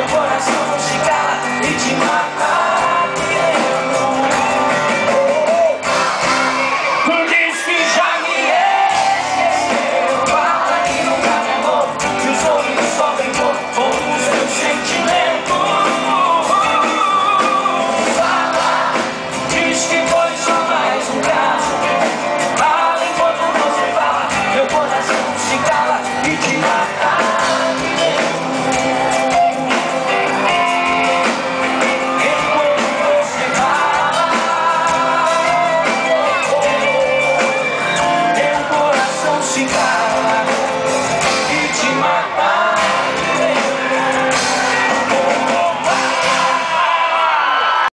Meu coração te cala e te mata